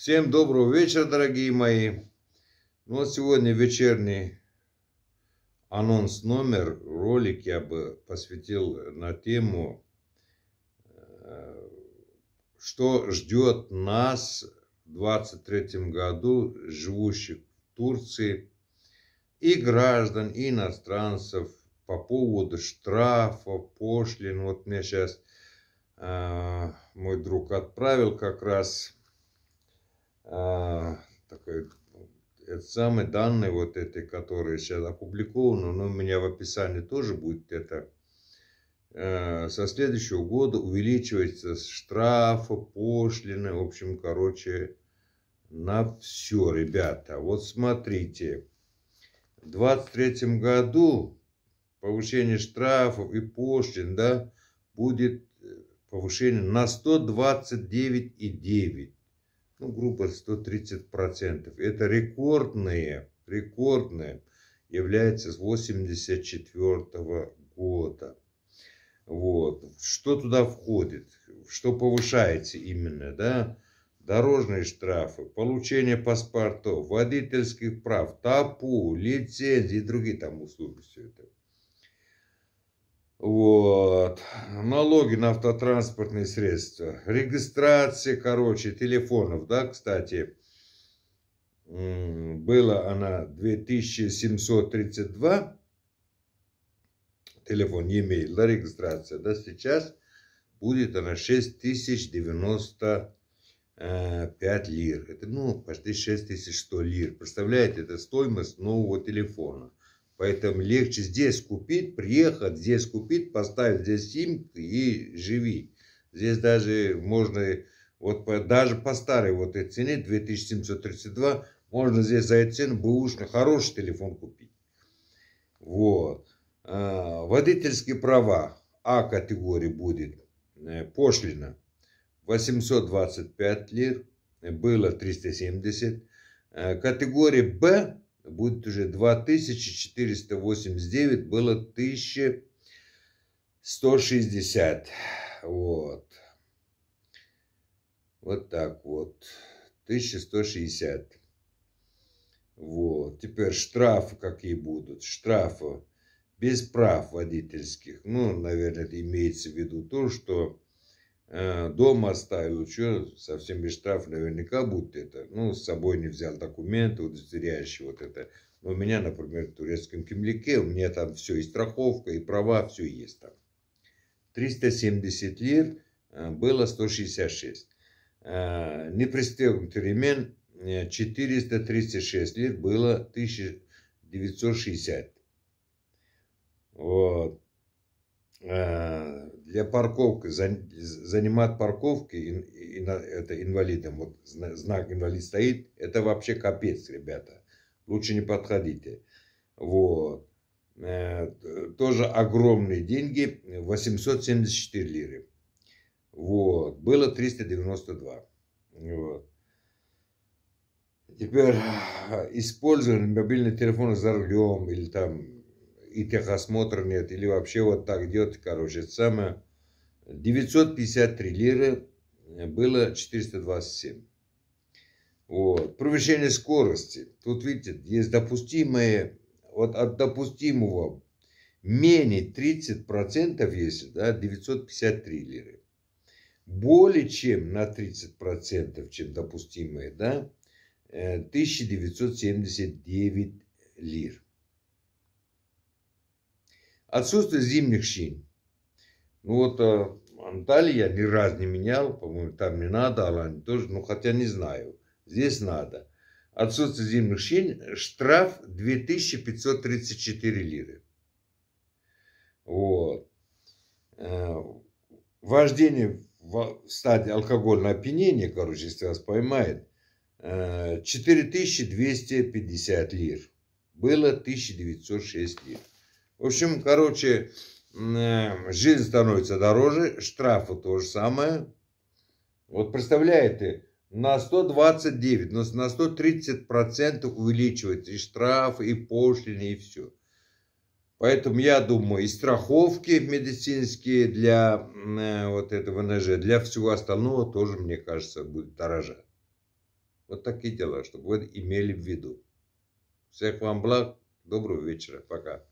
Всем доброго вечера, дорогие мои. Ну вот сегодня вечерний анонс номер, ролик я бы посвятил на тему, э, что ждет нас в 23 году, живущих в Турции, и граждан, и иностранцев по поводу штрафов, пошлин. Вот мне сейчас э, мой друг отправил как раз а, такой, это самые данные вот эти, которые сейчас опубликованы, но у меня в описании тоже будет это. А, со следующего года увеличивается штрафы, пошлины, в общем, короче, на все, ребята. Вот смотрите, в 23 году повышение штрафов и пошлин, да, будет э, повышение на 129,9 ну, грубо 130%. Это рекордные, рекордные является с 84 года. Вот. Что туда входит? Что повышается именно, да? Дорожные штрафы, получение паспортов, водительских прав, ТАПУ, лицензии и другие там услуги, все это. Вот. Налоги на автотранспортные средства. Регистрация, короче, телефонов, да, кстати. Было она 2732. Телефон e-mail, да, регистрация. Да, сейчас будет она 6095 лир. Это, ну, почти 6100 лир. Представляете, это стоимость нового телефона. Поэтому легче здесь купить, приехать, здесь купить, поставить здесь сим и живи. Здесь даже можно, вот даже по старой вот этой цене, 2732, можно здесь за эту цену бэушный хороший телефон купить. Вот. А, водительские права А категории будет э, пошлина 825 лир, было 370. Э, категория Б будет уже 2489, было 1160. Вот. Вот так вот. 1160. Вот. Теперь штрафы какие будут. Штрафы без прав водительских. Ну, наверное, это имеется в виду то, что дома оставил, что совсем без штрафа наверняка будет это. Ну, с собой не взял документы, удостоверяющие вот это. Но у меня, например, в турецком кемляке, у меня там все, и страховка, и права, все есть там. 370 лир э, было 166. Э, Непристегнутый ремень 436 лир было 1960. Вот для парковки, занимать парковки, это инвалидам, вот знак инвалид стоит, это вообще капец, ребята. Лучше не подходите. Вот. Э, тоже огромные деньги, 874 лиры. Вот. Было 392. Вот. Теперь использование мобильных телефонов за рулем или там и техосмотра нет, или вообще вот так делать, короче, это самое. 953 лиры было 427. Вот. Превышение скорости. Тут, видите, есть допустимые, вот от допустимого менее 30%, если, да, 953 лиры. Более чем на 30%, чем допустимые, да, 1979 э, лир. Отсутствие зимних шин. Ну вот э, Анталия ни разу не менял, по-моему, там не надо, Алань тоже, ну хотя не знаю. Здесь надо. Отсутствие зимних шин, штраф 2534 лиры. Вот. Э, вождение в стадии алкогольного опьянения, короче, если вас поймает, 4250 э, лир. Было 1906 лир. В общем, короче, э, жизнь становится дороже, штрафы то же самое. Вот представляете, на 129, но на 130 процентов увеличивается и штраф, и пошлины, и все. Поэтому я думаю, и страховки медицинские для э, вот этого НЖ, для всего остального тоже, мне кажется, будет дорожать. Вот такие дела, чтобы вы имели в виду. Всех вам благ. Доброго вечера. Пока.